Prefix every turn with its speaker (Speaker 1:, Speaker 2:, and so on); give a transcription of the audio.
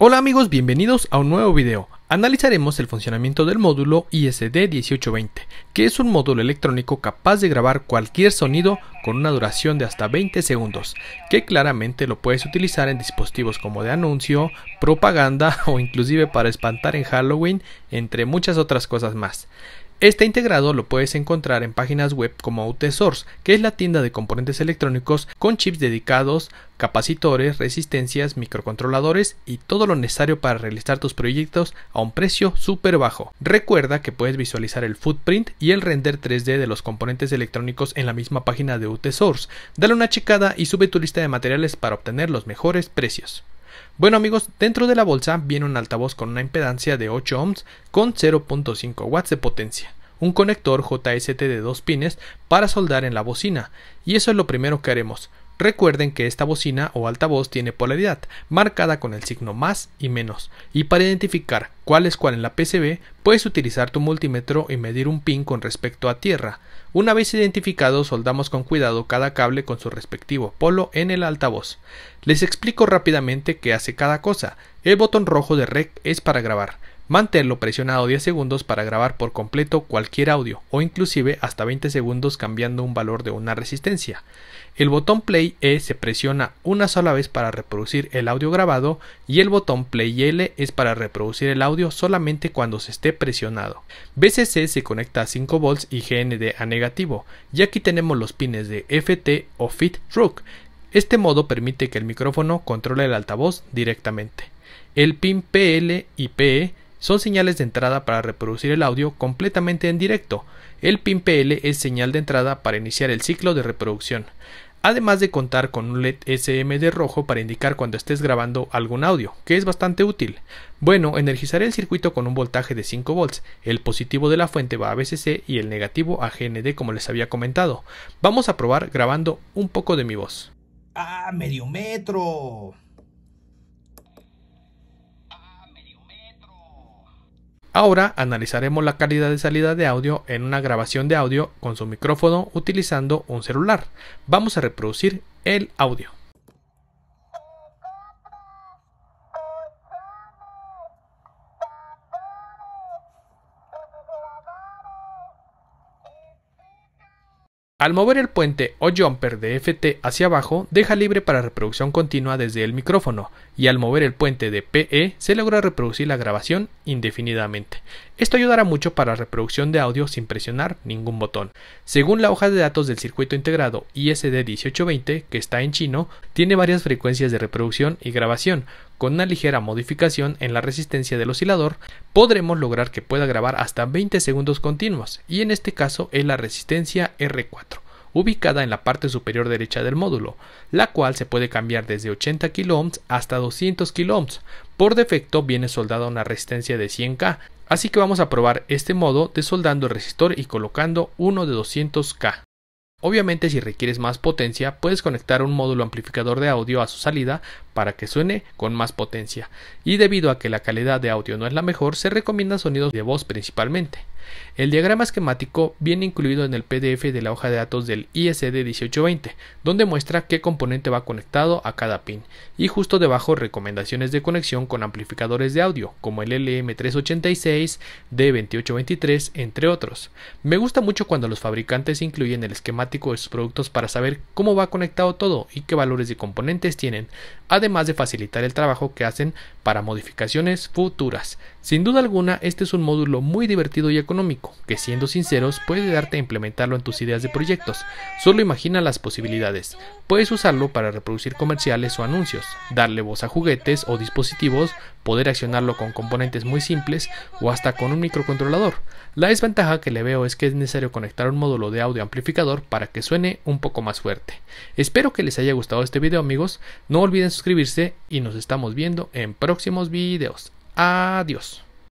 Speaker 1: Hola amigos, bienvenidos a un nuevo video. Analizaremos el funcionamiento del módulo ISD1820, que es un módulo electrónico capaz de grabar cualquier sonido con una duración de hasta 20 segundos, que claramente lo puedes utilizar en dispositivos como de anuncio, propaganda o inclusive para espantar en Halloween, entre muchas otras cosas más. Este integrado lo puedes encontrar en páginas web como Autesource, que es la tienda de componentes electrónicos con chips dedicados, capacitores, resistencias, microcontroladores y todo lo necesario para realizar tus proyectos a un precio súper bajo. Recuerda que puedes visualizar el footprint y el render 3D de los componentes electrónicos en la misma página de Utesource. Dale una checada y sube tu lista de materiales para obtener los mejores precios. Bueno amigos, dentro de la bolsa viene un altavoz con una impedancia de 8 ohms con 0.5 watts de potencia, un conector JST de 2 pines para soldar en la bocina, y eso es lo primero que haremos. Recuerden que esta bocina o altavoz tiene polaridad, marcada con el signo más y menos, y para identificar cuál es cuál en la PCB, puedes utilizar tu multímetro y medir un pin con respecto a tierra. Una vez identificado, soldamos con cuidado cada cable con su respectivo polo en el altavoz. Les explico rápidamente qué hace cada cosa. El botón rojo de REC es para grabar. Manténlo presionado 10 segundos para grabar por completo cualquier audio o inclusive hasta 20 segundos cambiando un valor de una resistencia. El botón play E se presiona una sola vez para reproducir el audio grabado y el botón play L es para reproducir el audio solamente cuando se esté presionado. BCC se conecta a 5 volts y GND a negativo y aquí tenemos los pines de FT o Fit Rook. Este modo permite que el micrófono controle el altavoz directamente. El pin PL y PE son señales de entrada para reproducir el audio completamente en directo. El pin PL es señal de entrada para iniciar el ciclo de reproducción, además de contar con un LED SM de rojo para indicar cuando estés grabando algún audio, que es bastante útil. Bueno, energizaré el circuito con un voltaje de 5 volts, el positivo de la fuente va a BCC y el negativo a GND como les había comentado. Vamos a probar grabando un poco de mi voz.
Speaker 2: ¡Ah, medio metro!
Speaker 1: Ahora analizaremos la calidad de salida de audio en una grabación de audio con su micrófono utilizando un celular. Vamos a reproducir el audio. Al mover el puente o jumper de FT hacia abajo, deja libre para reproducción continua desde el micrófono, y al mover el puente de PE se logra reproducir la grabación indefinidamente. Esto ayudará mucho para reproducción de audio sin presionar ningún botón. Según la hoja de datos del circuito integrado ISD1820, que está en chino, tiene varias frecuencias de reproducción y grabación. Con una ligera modificación en la resistencia del oscilador, podremos lograr que pueda grabar hasta 20 segundos continuos, y en este caso es la resistencia R4 ubicada en la parte superior derecha del módulo, la cual se puede cambiar desde 80 kΩ hasta 200 kΩ. Por defecto viene soldada una resistencia de 100K, así que vamos a probar este modo de soldando el resistor y colocando uno de 200K. Obviamente si requieres más potencia puedes conectar un módulo amplificador de audio a su salida para que suene con más potencia y debido a que la calidad de audio no es la mejor se recomiendan sonidos de voz principalmente. El diagrama esquemático viene incluido en el PDF de la hoja de datos del ISD 1820, donde muestra qué componente va conectado a cada pin, y justo debajo recomendaciones de conexión con amplificadores de audio, como el LM386, D2823, entre otros. Me gusta mucho cuando los fabricantes incluyen el esquemático de sus productos para saber cómo va conectado todo y qué valores de componentes tienen, además de facilitar el trabajo que hacen para modificaciones futuras. Sin duda alguna, este es un módulo muy divertido y que siendo sinceros puede darte a implementarlo en tus ideas de proyectos. Solo imagina las posibilidades. Puedes usarlo para reproducir comerciales o anuncios, darle voz a juguetes o dispositivos, poder accionarlo con componentes muy simples o hasta con un microcontrolador. La desventaja que le veo es que es necesario conectar un módulo de audio amplificador para que suene un poco más fuerte. Espero que les haya gustado este video amigos, no olviden suscribirse y nos estamos viendo en próximos videos. Adiós.